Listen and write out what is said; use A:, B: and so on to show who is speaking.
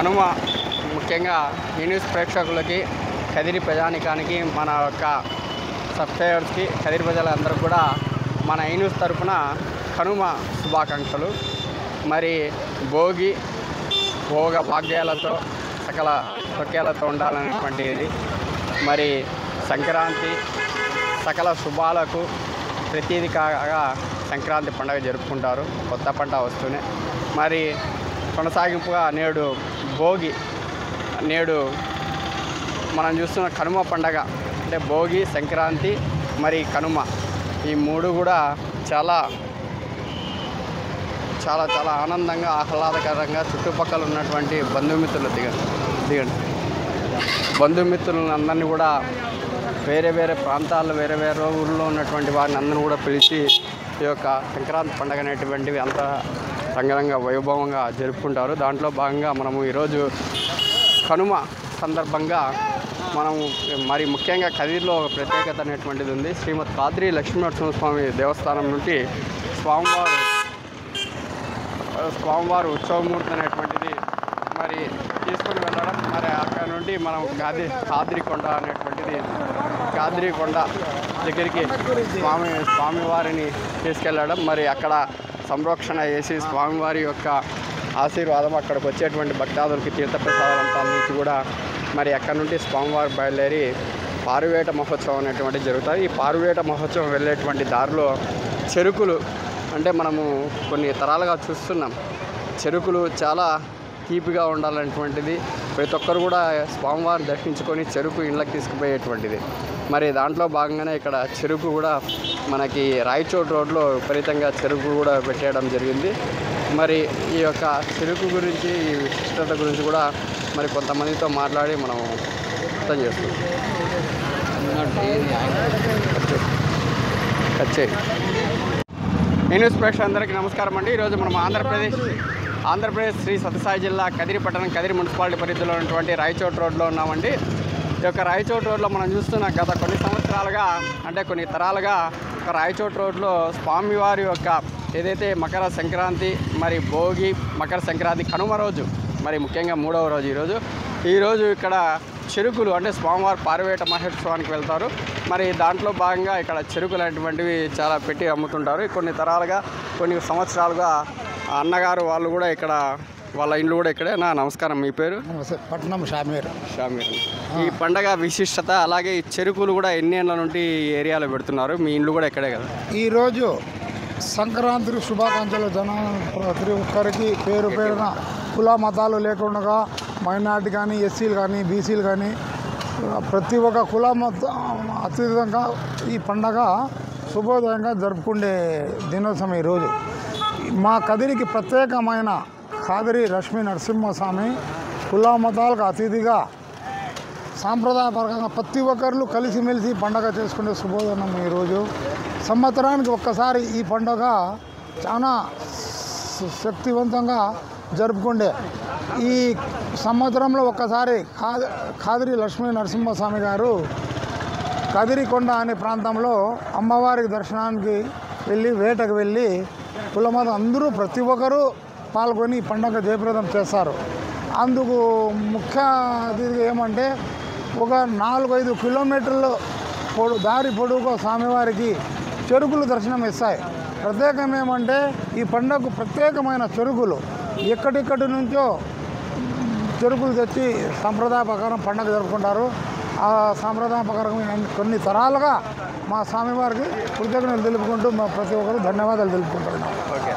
A: కనుమ ముఖ్యంగా ఈ న్యూస్ ప్రేక్షకులకి కదిరి ప్రజానికానికి మన యొక్క సబ్స్క్రైబర్స్కి కదిరి ప్రజలందరూ కూడా మన ఈ న్యూస్ తరపున కనుమ శుభాకాంక్షలు. మరి భోగి భోగ భాగ్యాలతో సకల సౌఖ్యాలతో ఉండాలనేటువంటి ఇది మరి సంక్రాంతి సకల శుభాలకు ప్రతీది కాగా సంక్రాంతి పండుగ జరుపుకుంటారు. కొత్త పంట వస్తూనే. మరి కొనసాగింపుగా నేడు భోగి నేడు మనం చూస్తున్న కనుమ పండగ. అంటే భోగి సంక్రాంతి మరి కనుమ. ఈ మూడు కూడా చాలా చాలా చాలా ఆనందంగా ఆహ్లాదకరంగా చుట్టుపక్కల ఉన్నటువంటి బంధుమిత్రులు దిగండి దిగండి. బంధుమిత్రులందరినీ కూడా వేరే వేరే ప్రాంతాల్లో వేరే వేరే ఊళ్ళో ఉన్నటువంటి వారిని అందరిని కూడా పిలిచి ఈ యొక్క సంక్రాంతి పండుగ అనేటువంటివి అంతా రంగరంగ వైభవంగా జరుపుకుంటారు. దాంట్లో భాగంగా మనము ఈరోజు కనుమ సందర్భంగా మనము మరి ముఖ్యంగా కదిరిలో ఒక ప్రత్యేకత అనేటువంటిది ఉంది. శ్రీమద్ కాద్రి లక్ష్మీనరసింహస్వామి దేవస్థానం నుండి స్వామివారు స్వామివారు ఉత్సవమూర్తి అనేటువంటిది మరి తీసుకొని వెళ్ళడం. మరి అక్కడ నుండి మనం గాది కాద్రికొండ అనేటువంటిది కాద్రికొండ దగ్గరికి స్వామి స్వామివారిని తీసుకెళ్ళడం. మరి అక్కడ సంరక్షణ చేసి స్వామివారి యొక్క ఆశీర్వాదం అక్కడికి వచ్చేటువంటి భక్తాదులకి తీర్థప్రసాదాలంతా అందించి కూడా మరి అక్కడ నుండి స్వామివారు బయలుదేరి పారువేట మహోత్సవం అనేటువంటి జరుగుతుంది. ఈ పారువేట మహోత్సవం వెళ్ళేటువంటి దారిలో చెరుకులు అంటే మనము కొన్ని తరాలుగా చూస్తున్నాం. చెరుకులు చాలా తీపిగా ఉండాలనేటువంటిది ప్రతి ఒక్కరు కూడా స్వామివారిని దర్శించుకొని చెరుకు ఇండ్లకు తీసుకుపోయేటువంటిది. మరి దాంట్లో భాగంగానే ఇక్కడ చెరుకు కూడా మనకి రాయచోట్ రోడ్లో విపరీతంగా చెరుకు కూడా పెట్టేయడం జరిగింది. మరి ఈ యొక్క చెరుకు గురించి ఈ విశిష్టత గురించి కూడా మరి కొంతమందితో మాట్లాడి మనం అర్థం చేస్తున్నాం కచ్చేరి చేయి అందరికీ న్యూస్ ప్రేక్షకులందరికీ నమస్కారం అండి. ఈరోజు మనం ఆంధ్రప్రదేశ్ ఆంధ్రప్రదేశ్ శ్రీ సత్యసాయి జిల్లా కదిరి పట్టణం కదిరి మున్సిపాలిటీ పరిధిలో ఉన్నటువంటి రాయచోట్ రోడ్లో ఉన్నామండి. ఈ యొక్క రాయచోట్ రోడ్లో మనం చూస్తున్న గత కొన్ని సంవత్సరాలుగా అంటే కొన్ని తరాలుగా ఒక రాయచోట్ రోడ్లో స్వామివారి యొక్క ఏదైతే మకర సంక్రాంతి మరి భోగి మకర సంక్రాంతి కనుమ రోజు మరి ముఖ్యంగా మూడవ రోజు ఈరోజు ఈరోజు ఇక్కడ చెరుకులు అంటే స్వామివారి పారివేట మహోత్సవానికి వెళ్తారు. మరి దాంట్లో భాగంగా ఇక్కడ చెరుకులు అనేటువంటివి చాలా పెట్టి అమ్ముతుంటారు. కొన్ని తరాలుగా కొన్ని సంవత్సరాలుగా అన్నగారు వాళ్ళు కూడా ఇక్కడ వాళ్ళ ఇండ్లు కూడా ఇక్కడే. నా నమస్కారం మీ పేరు?
B: పట్నం షామీర్.
A: షామీర్. ఈ పండగ విశిష్టత అలాగే ఈ చెరుకులు కూడా ఎన్ని ఏళ్ళ నుండి ఏరియాలో పెడుతున్నారు? మీ ఇండ్లు కూడా ఇక్కడే కదా?
B: ఈరోజు సంక్రాంతి శుభాకాంక్షలు. జన ప్రతి ఒక్కరికి పేరు పేరున కుల మతాలు లేకుండా మైనార్టీ కానీ ఎస్సీలు కానీ బీసీలు కానీ ప్రతి ఒక్క కుల మత అతీతంగా ఈ పండగ శుభోదయంగా జరుపుకునే దినోత్సవం ఈరోజు మా కదిరికి ప్రత్యేకమైన కాదిరి లక్ష్మీ నరసింహస్వామి కులా మతాలకు అతిథిగా సాంప్రదాయపరంగా ప్రతి ఒక్కరు కలిసిమెలిసి పండగ చేసుకునే శుభోదనం ఈరోజు. సంవత్సరానికి ఒక్కసారి ఈ పండగ చాలా శక్తివంతంగా జరుపుకుండే. ఈ సంవత్సరంలో ఒక్కసారి కాదిరి లక్ష్మీ నరసింహస్వామి గారు కదిరికొండ అనే ప్రాంతంలో అమ్మవారి దర్శనానికి వెళ్ళి వేటకు వెళ్ళి కులమత అందరూ ప్రతి ఒక్కరూ పాల్గొని ఈ పండుగ జయప్రదం చేస్తారు. అందుకు ముఖ్య అతిథిగా ఏమంటే ఒక నాలుగైదు కిలోమీటర్లు పొడు దారి పొడవుగా స్వామివారికి చెరుకులు దర్శనం ఇస్తాయి. ప్రత్యేకం ఏమంటే ఈ పండగకు ప్రత్యేకమైన చెరుకులు. ఎక్కడిక్కడి నుంచో చెరుకులు తెచ్చి సంప్రదాయ ప్రకారం పండగ జరుపుకుంటారు. ఆ సాంప్రదాయ ప్రకారం కొన్ని తరాలుగా మా స్వామివారికి కృతజ్ఞతలు తెలుపుకుంటూ మా ప్రతి ఒక్కరు ధన్యవాదాలు తెలుపుకుంటున్నాం.
A: ఓకే.